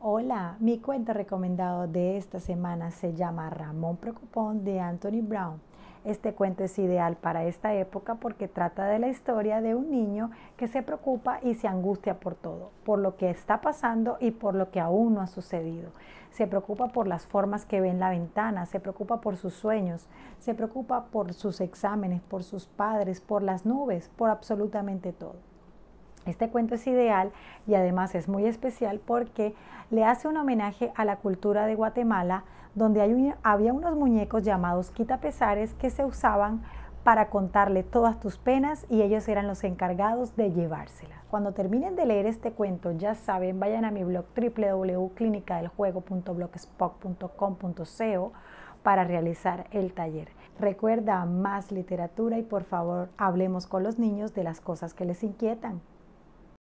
Hola, mi cuento recomendado de esta semana se llama Ramón Preocupón de Anthony Brown. Este cuento es ideal para esta época porque trata de la historia de un niño que se preocupa y se angustia por todo, por lo que está pasando y por lo que aún no ha sucedido. Se preocupa por las formas que ve en la ventana, se preocupa por sus sueños, se preocupa por sus exámenes, por sus padres, por las nubes, por absolutamente todo. Este cuento es ideal y además es muy especial porque le hace un homenaje a la cultura de Guatemala, donde había unos muñecos llamados quitapesares que se usaban para contarle todas tus penas y ellos eran los encargados de llevársela. Cuando terminen de leer este cuento, ya saben, vayan a mi blog www.clinicadeljuego.blogspot.com.co para realizar el taller. Recuerda más literatura y por favor hablemos con los niños de las cosas que les inquietan.